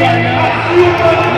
Brasil!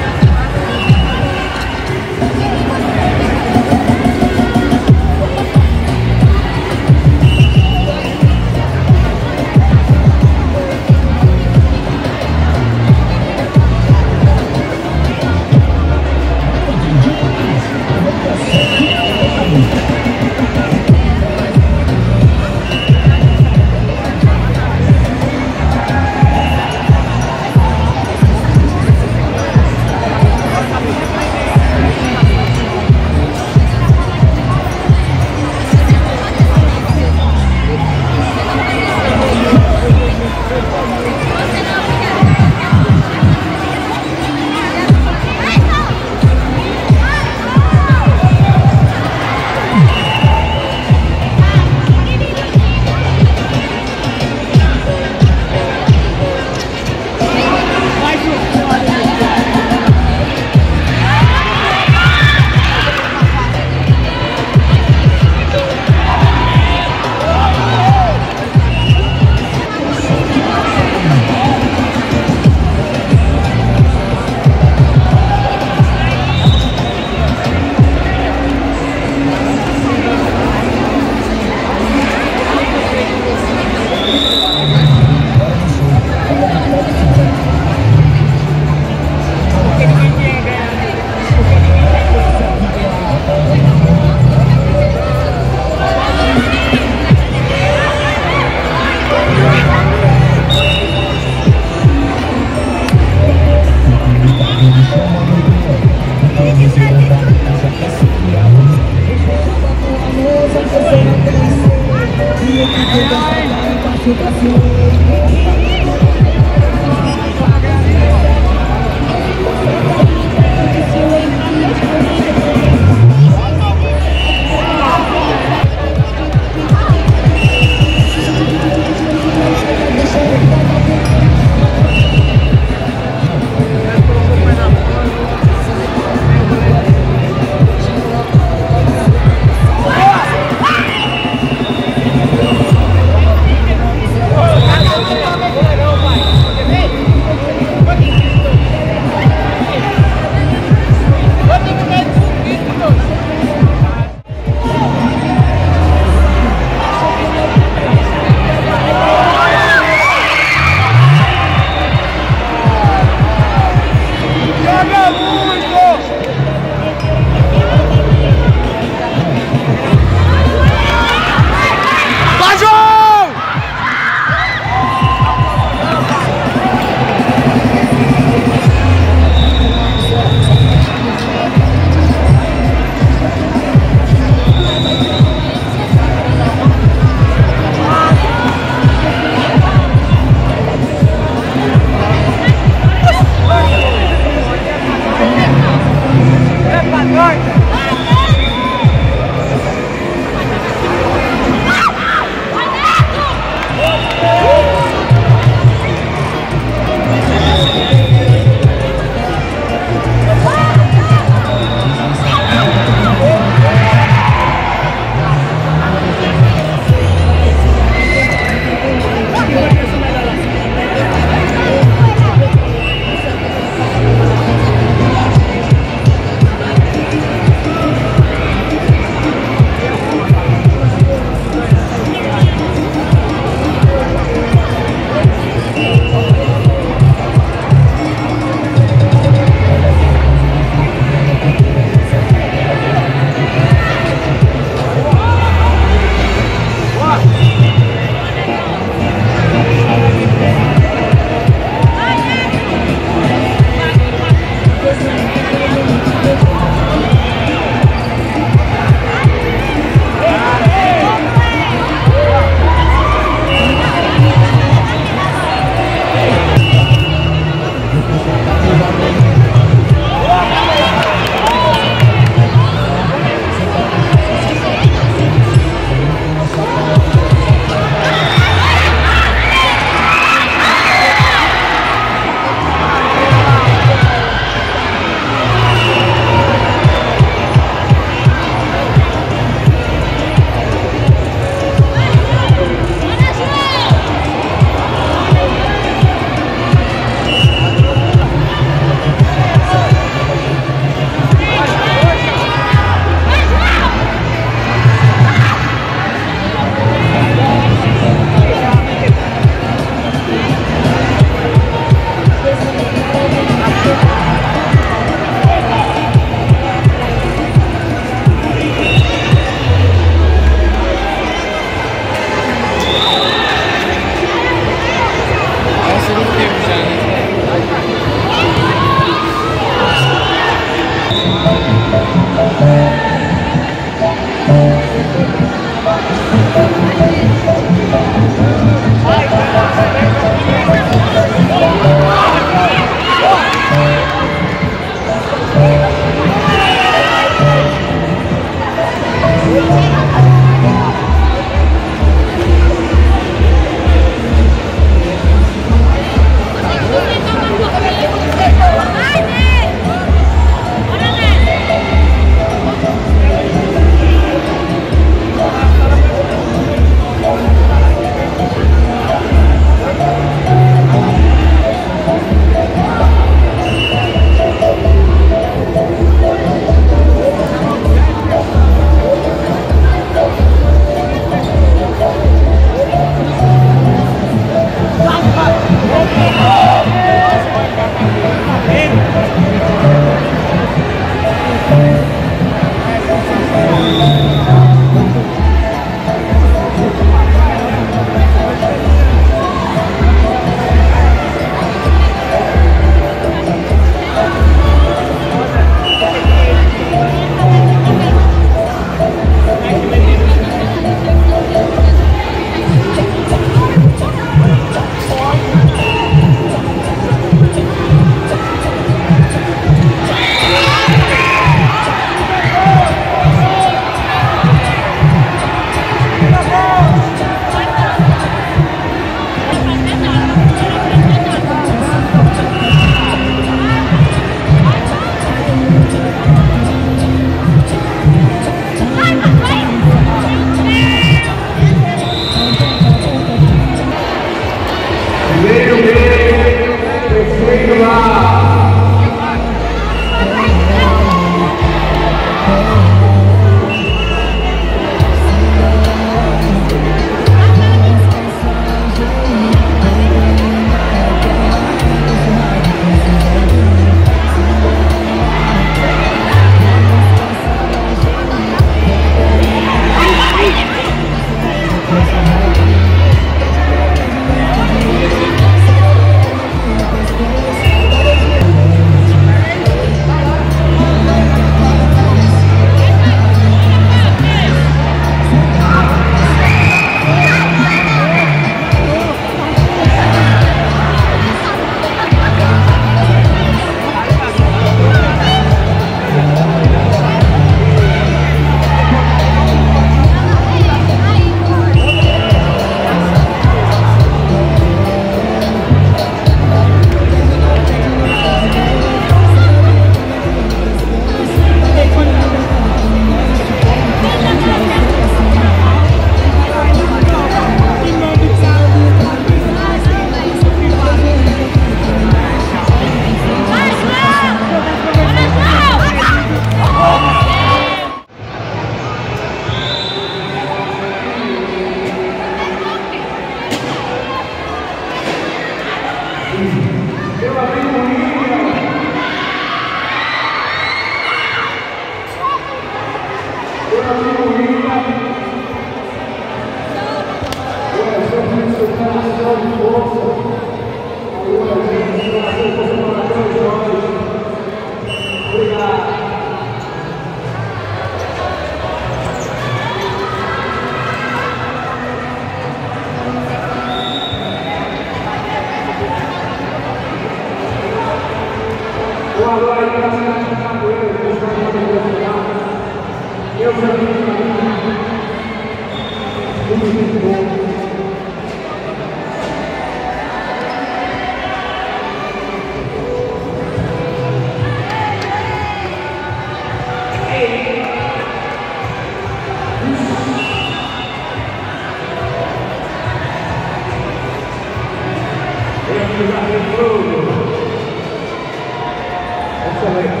Gracias.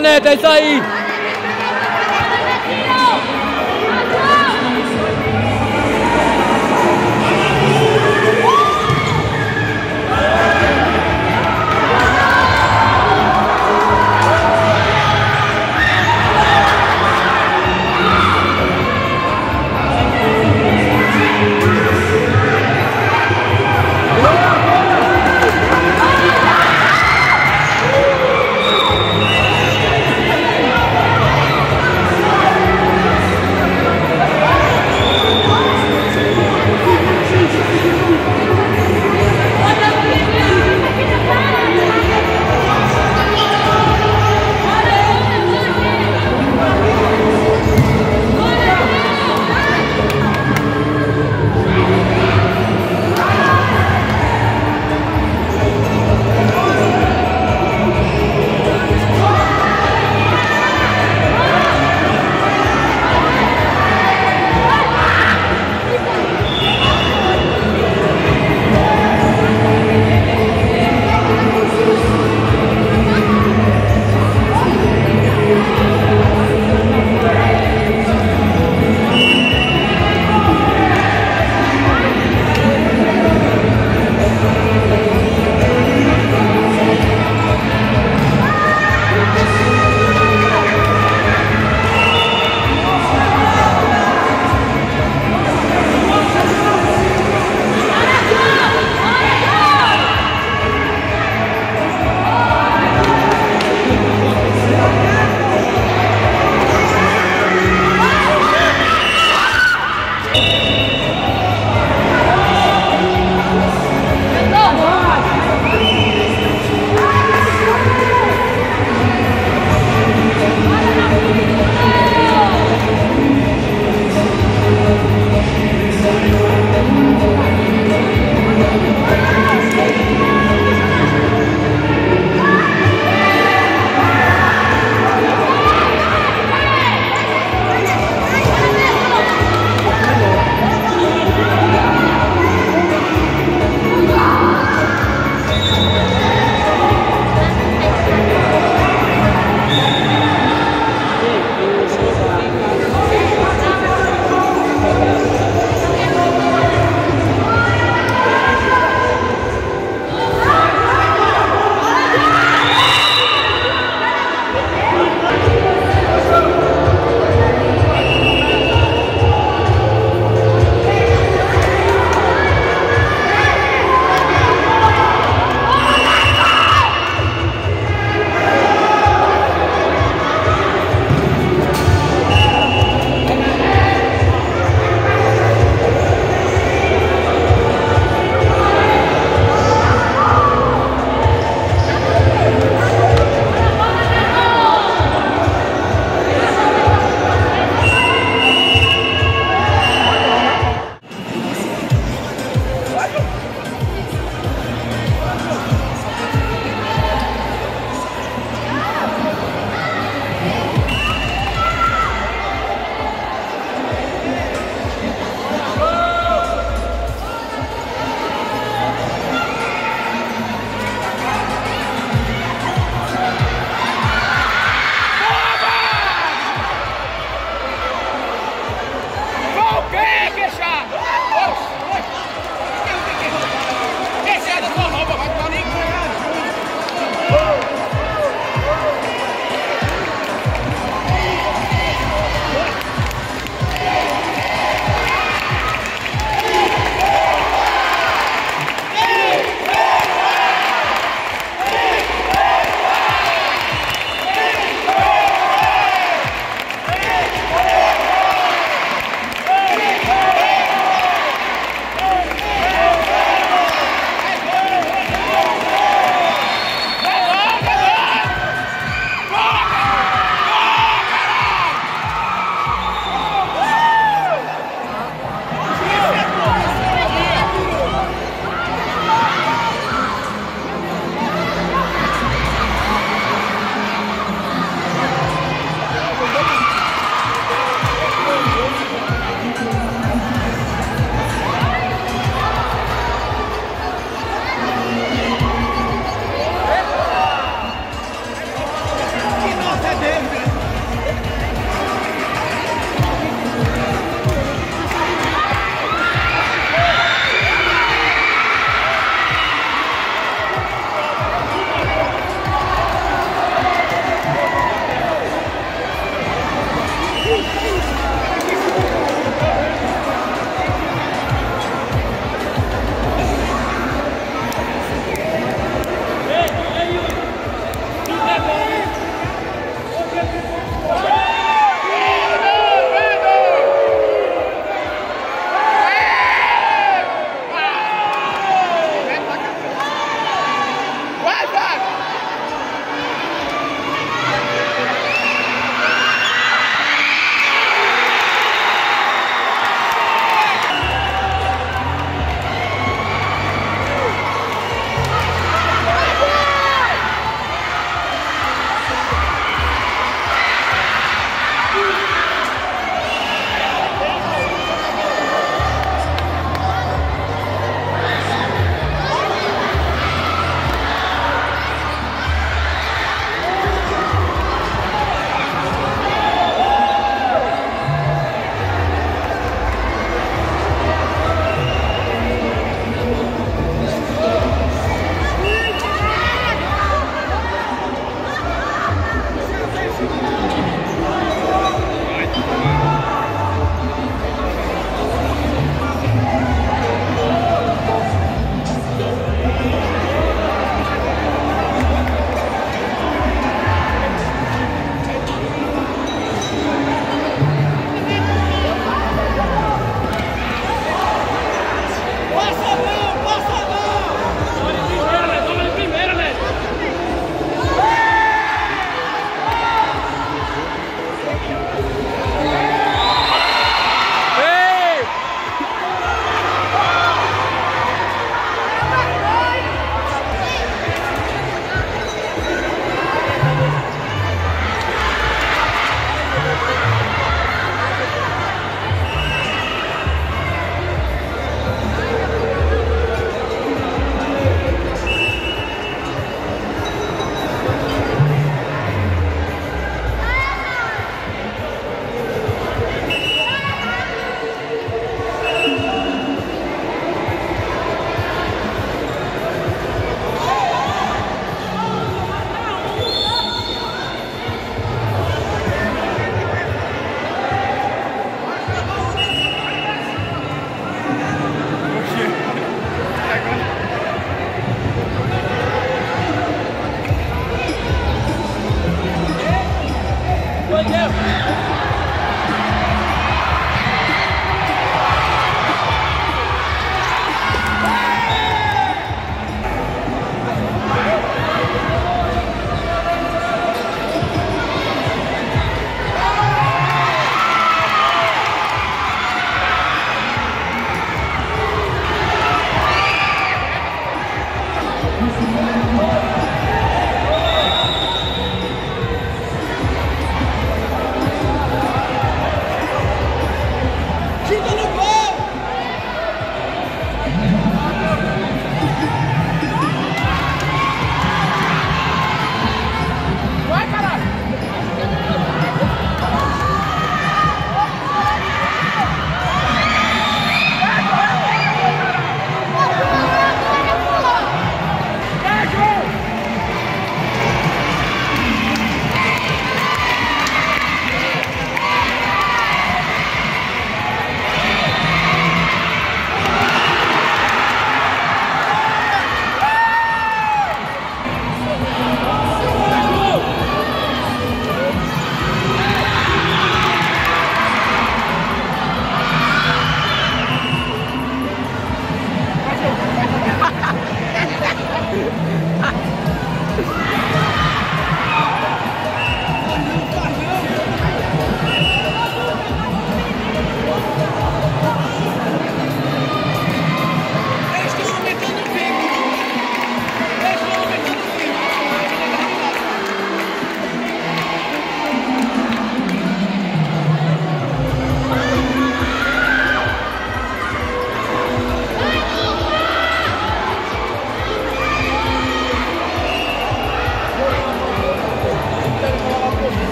Neto, é isso aí.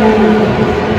Thank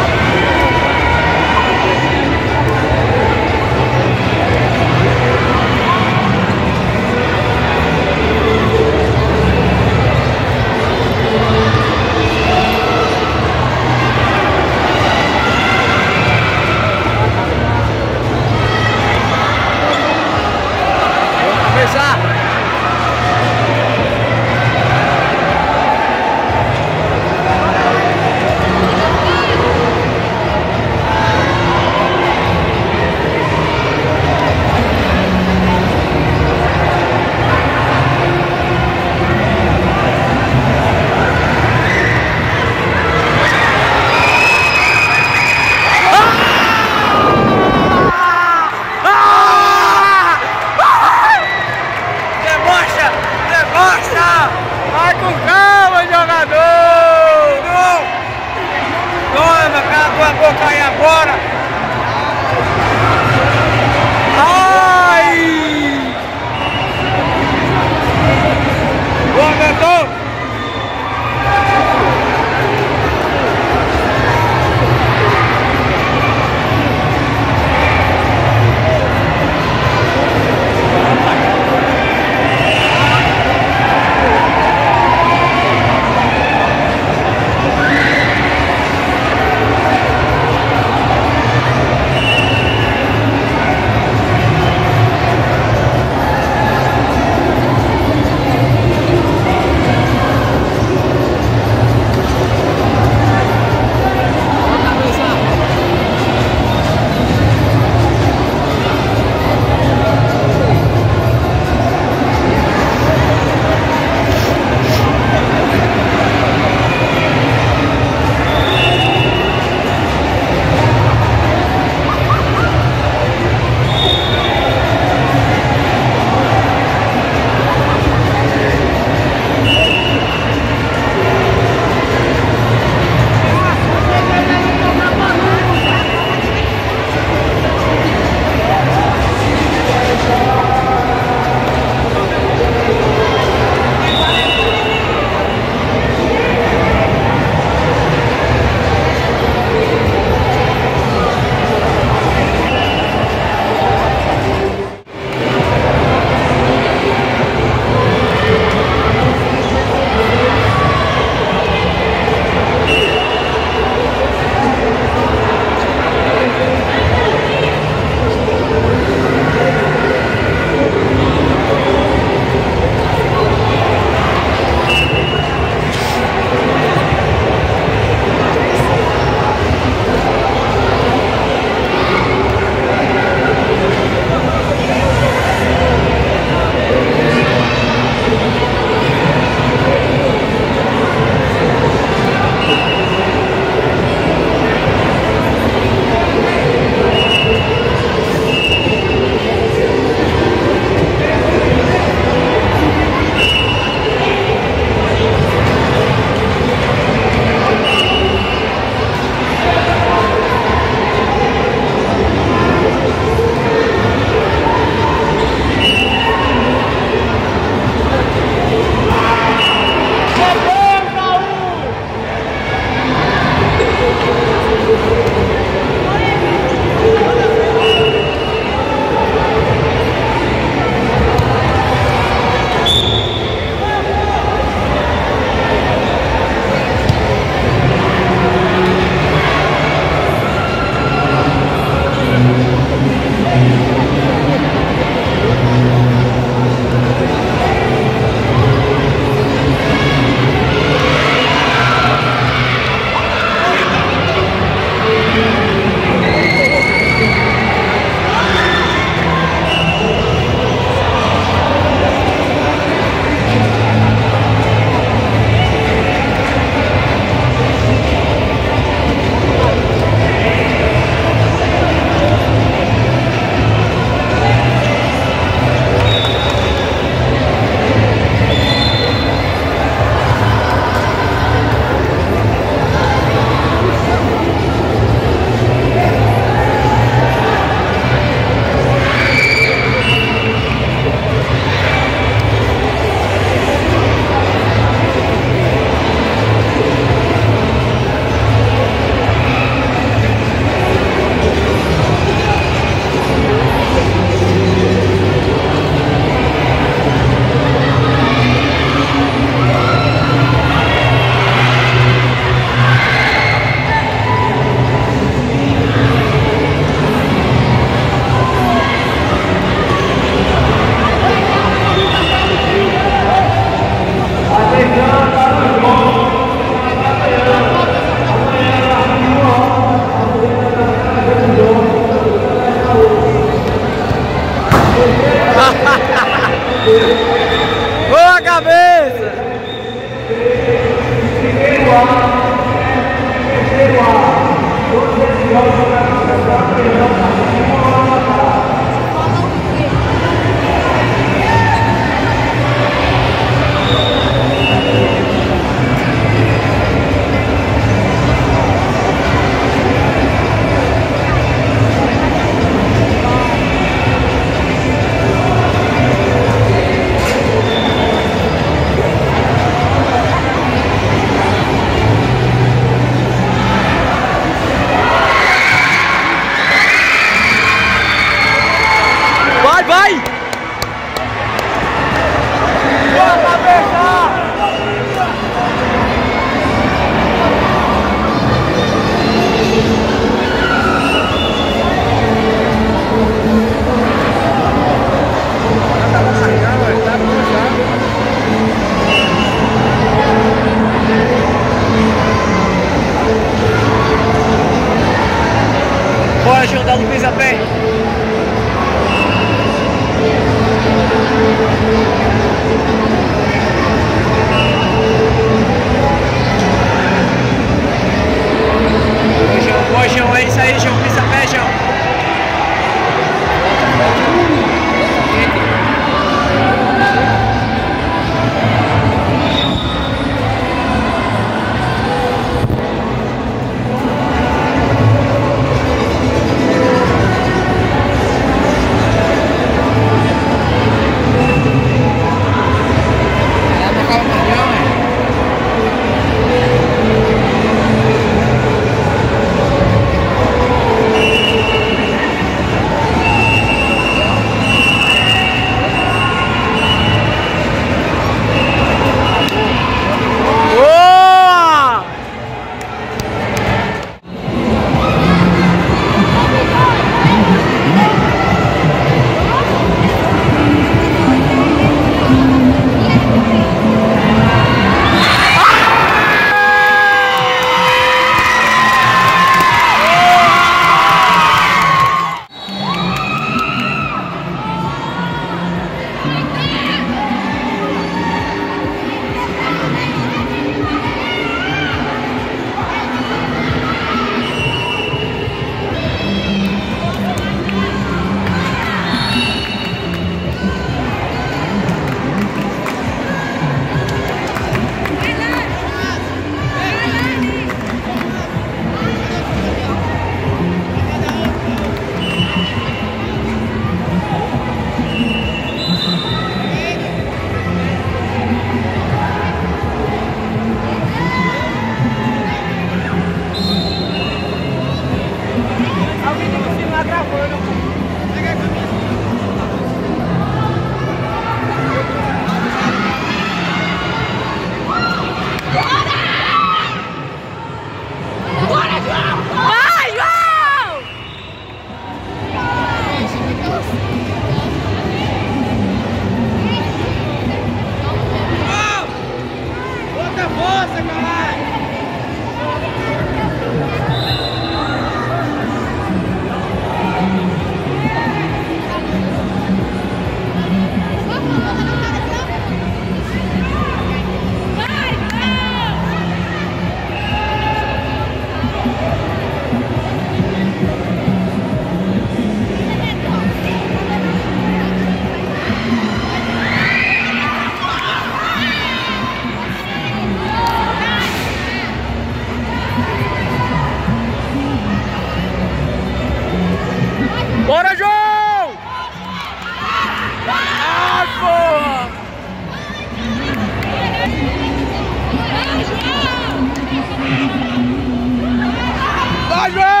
Padres!